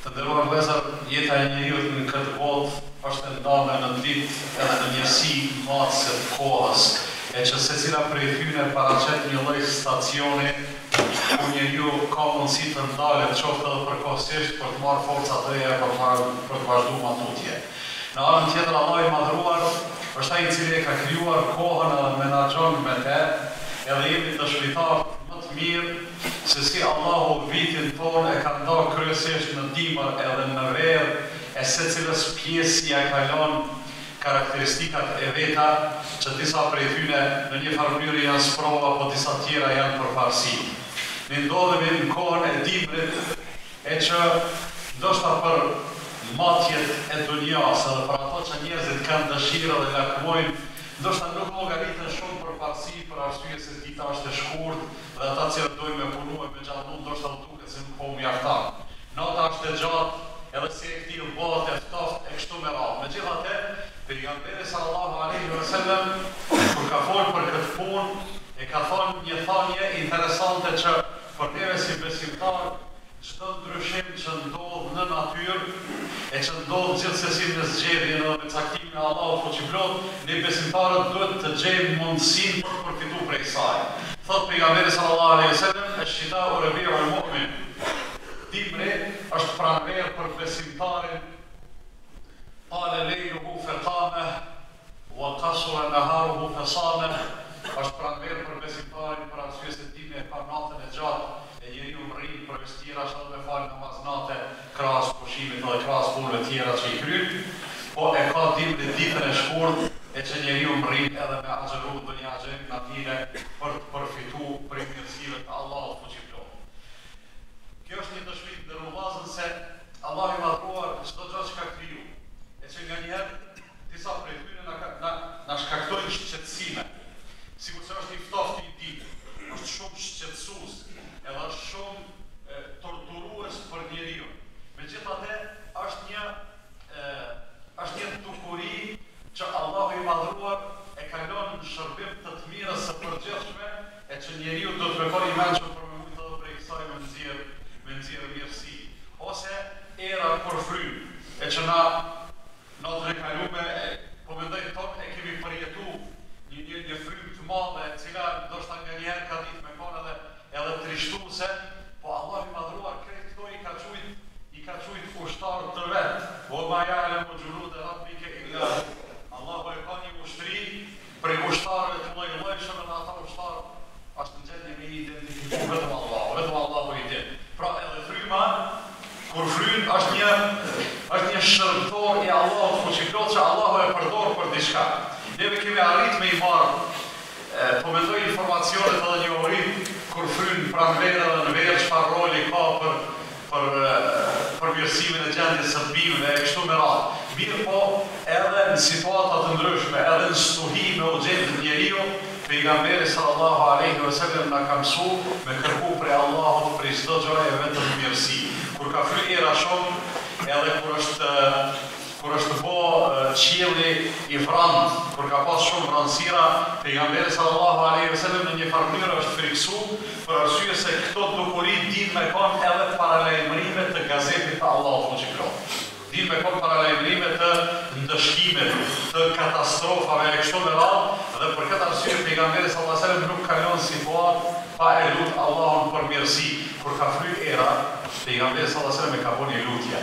Të nderuar vëllezër, jeta e njeriut në këtë botë është e ndame në ditë edhe në njësi matëse të kohës, e që secila prej tyne paraqet një lloj stacioni ku njeriu ka mundësi të ndalet qoftë edhe përkohësisht për të marrë forca të reja për të për të vazhdu ma tutje. Në anën tjetër Allahu i Madhëruar është ai i cili e ka krijuar kohën edhe menaxhon me te edhe jemi dëshmitarë më të mirë Se si Allahu vitin tonë e ka ndarë kryesisht në dimër edhe në verë e secilës pjesë ia ka lënë karakteristikat e veta, që disa prej tyne në një farë mënyre janë sprova, po disa tjera janë përparësi. Ne ndodhemi në kohën e dimrit e që ndoshta për matjet e dunjasë edhe për ato që njerëzit kanë dëshirë dhe lakmojnë ndoshta nuk llogariten shumë përparësi për arsye se dita është e shkurtë, Dhe ata që dojnë me punu e me gjallu ndoshta u duket se nuk po u mjafton. Nata është e gjatë edhe si e këtillë bëhet e ftohtë e kështu me radhë. Megjithatë, Pejgamberi sallallahu alejhi ve selem kur ka folë për këtë punë e ka thanë një thanje interesante që për neve si besimtarë, Çdo ndryshim që ndodh në natyrë, e që ndodh gjithsesi me zgjedhjen edhe me caktimin e Allahut Fuqiplotë, ne besimtarët duhet të gjejmë mundësinë për të përfitu prej saj. Thotë Pejgamberi sallallahu alejhi ve sellem, Esh-shita'u rebi'ul mu'min, Dimri është pranverë për besimtarin, Tale lejluhu fekame, Wa qasura naharuhu fa same, Është pranverë për besimtarin për arsye se dimri e ka natën e gjatë, e njeriu mrrin përveç tjerash me falë namaz nate, krahas pushimit edhe krahas punëve tjera që i kryn, po e ka dimri ditën e shkurtë, e që njeriu mrrin edhe me agjëru ndonjë agjërim nafile për të përfitu prej mirësive të Allahut Fuqiplotë. Kjo është një dëshmi, të nderuar vëllezër, se Allahu i Madhëruar çdo gjë që ka kriju, e që nganjëherë, Disa prej tyre na kanë na na shkaktojnë shqetësime. Sikurse është i ftohti i cili, është shumë shqetësues edhe është shumë torturues për njeriun. Megjithatë është një e është një dukuri që Allahu i Madhëruar e ka lënë në shërbim të të mirës së përgjithshme e që njeriu duhet me kon i mençur për me mujt edhe prej kësaj me nxjerr me nxjerr mirësi ose erërat kur fryjnë e që na Natën e kalume po mendoj këtu e kemi përjetu një një një frymë të madhe e cila ndoshta nganjëherë ka ditë me kon edhe edhe trishtuese po Allahu i madhëruar krejt këto i ka qujt i ka qujt ushtarë të vet. Wa ma ja'lemu xhunude rabbike illa hu Allahu e ka një ushtri Prej ushtarëve të llojllojshëm edhe ata ushtarë është në gjendje me i identifiku vetëm Allahu, vetëm Allahu i din. Pra edhe fryma kur fryn është një është një shërbëtor i Allahut fuqiplotë që Allahu e përdor për diçka. Ne kemi arrit me i marrë po mendoj informacionet edhe njohuritë kur fryn pranverë edhe në verë çfarë roli ka për për përmirësimin e gjendjes së bimëve e kështu me radhë. Mirëpo, edhe në situata të ndryshme, edhe në stuhi me u gjetë njeriu, Pejgamberi sallallahu alejhi ve selem na ka mësu me kërku prej Allahut prej çdo gjoje vetëm mirësi. Kur ka fry era shumë, edhe kur është. Kur është bo qielli i vrantë, kur ka pas shumë vranësira, Pejgamberi sallallahu alejhi ve selem në një farë mënyre është frikësu, për arsye se këto dukuri dinë me kon edhe paralajmërime të gazetit të Allahut fuqiplot. Dinë me kon paralajmërime të ndëshkimit, të katastrofave e kështu me radhë, dhe për këtë arsye Pejgamberi sallallahu alejhi ve selem nuk ka lon situatë pa e lut Allahun për mirësi, kur ka fry era, Pejgamberi sallallahu alejhi ve selem e ka bo një lutje.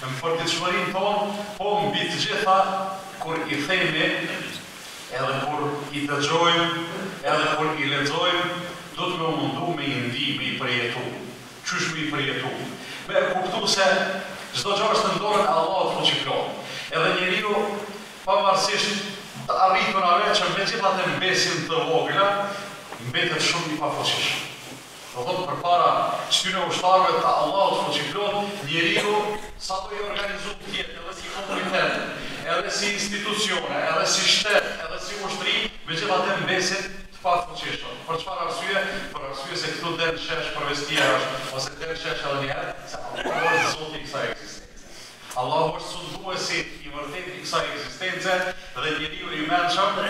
Në përditshmërinë tonë, po mbi të gjitha kur i themi, edhe kur i dëgjojmë, edhe kur i lexojmë, duhet me u mundu me i ndi, me i përjetu. Qysh me i përjetu? Me e kuptu se çdo gjë është në dorën e Allahut Fuqiplotë, edhe njeriu pavarësisht të arriturave që megjithatë mbesin të vogla, mbetet shumë i pafuqishëm. Do thotë përpara qtyne ushtarëve të Allahut fuqiplot, njeriu sado i organizum të jetë edhe si komunitet, edhe si institucione, edhe si shtet, edhe si ushtri, megjithatë mbesin të pafuqishëm. Për çfarë arsye? Për arsye se këtu del shesh përveç tjerësh, ose del shesh edhe një herë se Allahu është Zoti i kësaj ekzistence. Allahu është sunduesi i vërtetë i kësaj ekzistence dhe njeriu i mençëm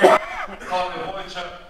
ka nevojë që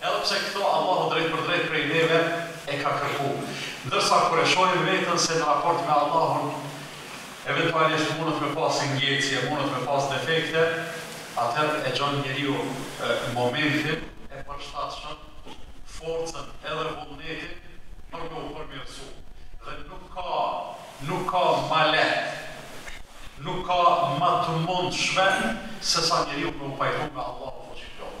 Edhe pse këto Allahu drejtpërdrejt prej neve e ka kërku. Ndërsa kur e shohim veten se në raport me Allahun eventualisht mundet me pas ngecje, mundet me pas defekte, atëherë e gjen njeriu momentin e përshtatshëm, forcën edhe vullnetin për me u përmirësu. Dhe nuk ka, nuk ka ma lehtë, nuk ka ma të mundshme sesa njeriu me u pajtu me Allahun Fuqiplot.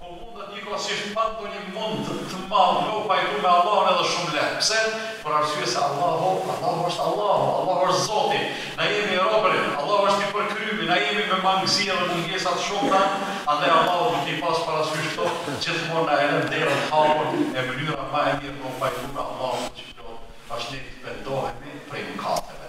Po mundet njëkohësisht pa ndonjë mund të madh me u pajtu me Allahun edhe shumë lehtë. Pse? Për arsye se Allahu, Allahu është Allahu, Allahu është Zoti, na jemi robërit, Allahu është i përkrymi, na jemi me mangësi edhe mungesa të shumta, andaj Allahu duke i pasë parasysh këto, gjithmonë na e len derën të hapur e mënyra më e mirë me u pajtu me Allahun Fuqiplot është ne të pendohemi prej mëkateve.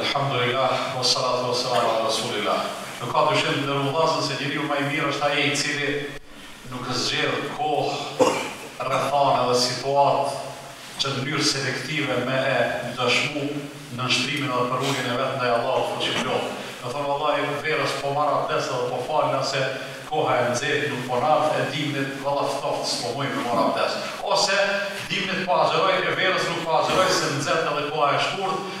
Elhamdulilah, o salatu o selam ala Rasulilah. Nuk ka dyshim të nderuar vllazën se njeriu më i mirë është ai i cili nuk zgjedh kohë, rrethana dhe situatë që në mënyrë selektive me e dëshmu nënshtrimin dhe përuljen e vet ndaj Allahut Fuqiplot. Më thonë vallahi verës po marr abdest edhe po falna se koha e nxehtë nuk po mërdhi e dimnit valla ftoft s'po muj me marr abdest. Ose dimnit po agjëroj e verës nuk po agjëroj se nxehtë edhe koha e shkurtë,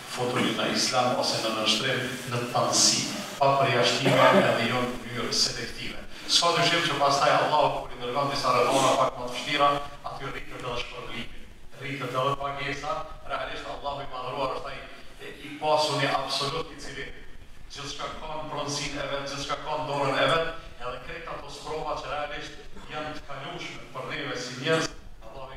Futuni në Islam ose në nënshtrim në tanësi, pa përjashtime edhe jo në mënyrë selektive. S'ka dyshim që pastaj Allahu kur i dërgon disa rrethana pak më të vështira, aty rritet edhe shpërblimi, rritet edhe pagesa, realisht Allahu i Madhëruar është ai i pasuni absolut i cili gjithçka ka në pronësinë e vet, gjithçka ka në dorën e vet, edhe krejt ato sprova që realisht janë të kalueshme për neve si njerëz, Allahu i.